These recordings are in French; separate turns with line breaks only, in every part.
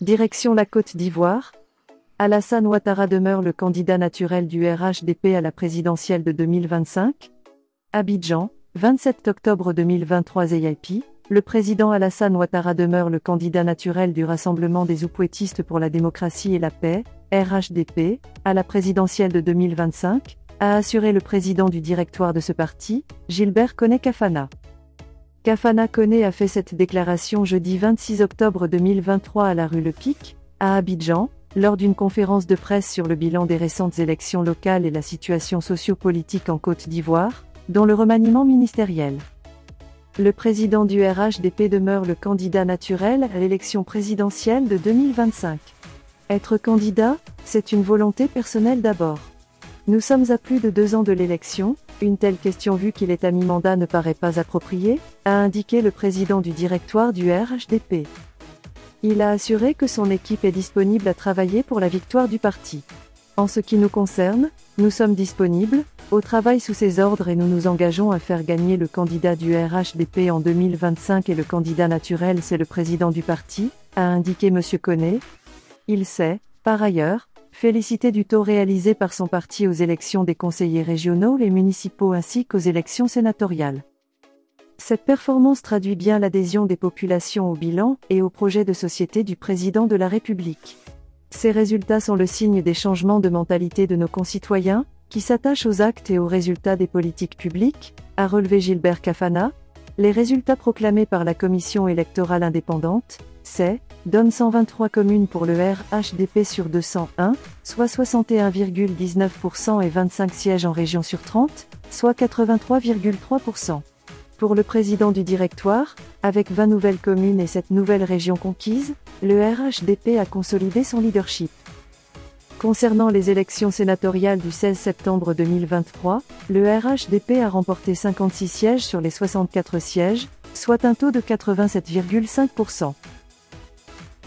direction la Côte d'Ivoire. Alassane Ouattara demeure le candidat naturel du RHDP à la présidentielle de 2025. Abidjan, 27 octobre 2023 EIP, le président Alassane Ouattara demeure le candidat naturel du Rassemblement des Oupouettistes pour la démocratie et la paix, RHDP, à la présidentielle de 2025, a assuré le président du directoire de ce parti, Gilbert Koné Kafana. Kafana Koné a fait cette déclaration jeudi 26 octobre 2023 à la rue Le Pic, à Abidjan, lors d'une conférence de presse sur le bilan des récentes élections locales et la situation sociopolitique en Côte d'Ivoire, dont le remaniement ministériel. Le président du RHDP demeure le candidat naturel à l'élection présidentielle de 2025. Être candidat, c'est une volonté personnelle d'abord. Nous sommes à plus de deux ans de l'élection, une telle question vu qu'il est à mi-mandat ne paraît pas appropriée, a indiqué le président du directoire du RHDP. Il a assuré que son équipe est disponible à travailler pour la victoire du parti. En ce qui nous concerne, nous sommes disponibles, au travail sous ses ordres et nous nous engageons à faire gagner le candidat du RHDP en 2025 et le candidat naturel c'est le président du parti, a indiqué M. Connet, il s'est, par ailleurs, félicité du taux réalisé par son parti aux élections des conseillers régionaux et municipaux ainsi qu'aux élections sénatoriales. Cette performance traduit bien l'adhésion des populations au bilan et au projet de société du président de la République. Ces résultats sont le signe des changements de mentalité de nos concitoyens, qui s'attachent aux actes et aux résultats des politiques publiques, a relevé Gilbert Cafana. Les résultats proclamés par la Commission électorale indépendante, c'est donne 123 communes pour le RHDP sur 201, soit 61,19% et 25 sièges en région sur 30, soit 83,3%. Pour le président du directoire, avec 20 nouvelles communes et cette nouvelle région conquise, le RHDP a consolidé son leadership. Concernant les élections sénatoriales du 16 septembre 2023, le RHDP a remporté 56 sièges sur les 64 sièges, soit un taux de 87,5%.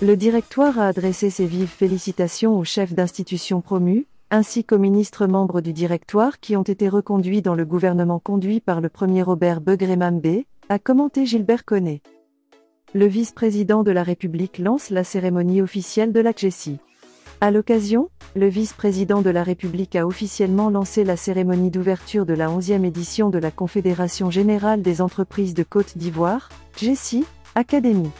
Le directoire a adressé ses vives félicitations aux chefs d'institutions promus, ainsi qu'aux ministres membres du directoire qui ont été reconduits dans le gouvernement conduit par le premier Robert Begremambe, a commenté Gilbert Connet. Le vice-président de la République lance la cérémonie officielle de l'ACGESI. À l'occasion, le vice-président de la République a officiellement lancé la cérémonie d'ouverture de la 11e édition de la Confédération générale des entreprises de Côte d'Ivoire, GESI, Académie.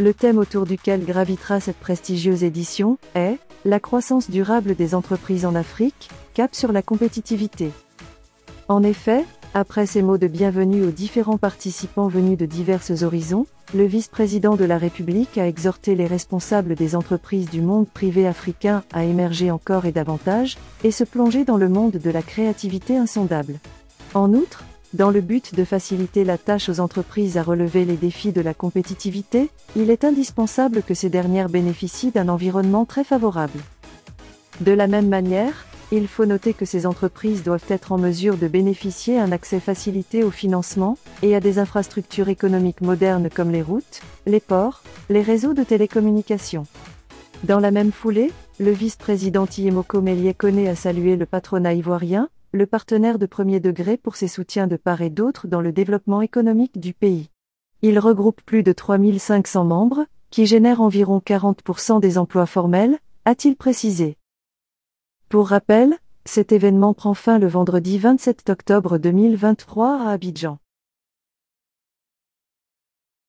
Le thème autour duquel gravitera cette prestigieuse édition est La croissance durable des entreprises en Afrique, cap sur la compétitivité. En effet, après ces mots de bienvenue aux différents participants venus de divers horizons, le vice-président de la République a exhorté les responsables des entreprises du monde privé africain à émerger encore et davantage, et se plonger dans le monde de la créativité insondable. En outre, dans le but de faciliter la tâche aux entreprises à relever les défis de la compétitivité, il est indispensable que ces dernières bénéficient d'un environnement très favorable. De la même manière, il faut noter que ces entreprises doivent être en mesure de bénéficier un accès facilité au financement et à des infrastructures économiques modernes comme les routes, les ports, les réseaux de télécommunications. Dans la même foulée, le vice-président Tiemoko Melie a salué le patronat ivoirien, le partenaire de premier degré pour ses soutiens de part et d'autre dans le développement économique du pays. Il regroupe plus de 3500 membres, qui génèrent environ 40% des emplois formels, a-t-il précisé. Pour rappel, cet événement prend fin le vendredi 27 octobre 2023 à Abidjan.